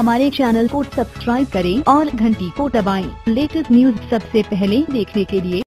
हमारे चैनल को सब्सक्राइब करें और घंटी को दबाएँ। लेटेस्ट न्यूज़ सबसे पहले देखने के लिए।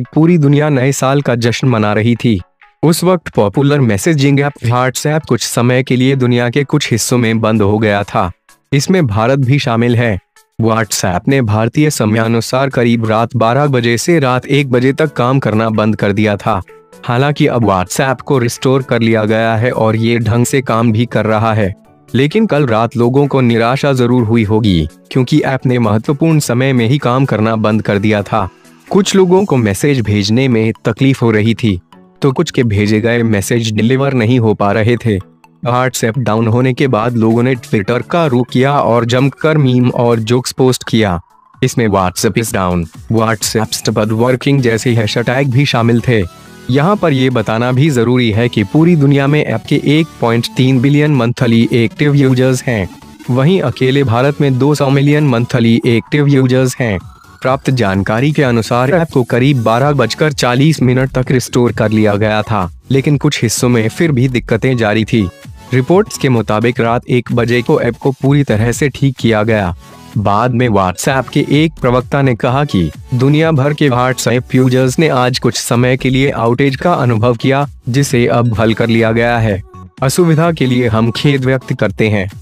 पूरी दुनिया नए साल का जश्न मना रही थी। उस वक्त पॉपुलर मैसेजिंग ऐप व्हाट्सएप कुछ समय के लिए दुनिया के कुछ हिस्सों में बंद हो गया था। इसमें भारत भी शामिल है। व्हाट्सएप ने भारतीय समयानुसार करीब रात 12 बजे से रात 1 बजे तक काम करना बंद कर दिया था। हालाँकि अब व्हाट्सऐप को रिस्टोर कर लिया गया है और ये ढंग से काम भी कर रहा है। लेकिन कल रात लोगों को निराशा ज़रूर हुई होगी, क्योंकि ऐप ने महत्वपूर्ण समय में ही काम करना बंद कर दिया था। कुछ लोगों को मैसेज भेजने में तकलीफ़ हो रही थी तो कुछ के भेजे गए मैसेज डिलीवर नहीं हो पा रहे थे। व्हाट्सएप डाउन होने के बाद लोगों ने ट्विटर का रुख किया और जमकर मीम और जोक्स पोस्ट किया। इसमें WhatsApp is down WhatsApp working जैसे हैशटैग भी शामिल थे। यहाँ पर ये बताना भी ज़रूरी है कि पूरी दुनिया में ऐप के 1.3 बिलियन मंथली एक्टिव यूज़र्स हैं। वहीं अकेले भारत में 200 मिलियन मंथली एक्टिव यूज़र्स हैं। प्राप्त जानकारी के अनुसार ऐप को करीब बारह बजकर चालीस मिनट तक रिस्टोर कर लिया गया था, लेकिन कुछ हिस्सों में फिर भी दिक्कतें जारी थी। रिपोर्ट्स के मुताबिक रात एक बजे को ऐप को पूरी तरह से ठीक किया गया। बाद में व्हाट्सएप के एक प्रवक्ता ने कहा कि दुनिया भर के व्हाट्सएप यूज़र्स ने आज कुछ समय के लिए आउटेज का अनुभव किया, जिसे अब हल कर लिया गया है। असुविधा के लिए हम खेद व्यक्त करते हैं।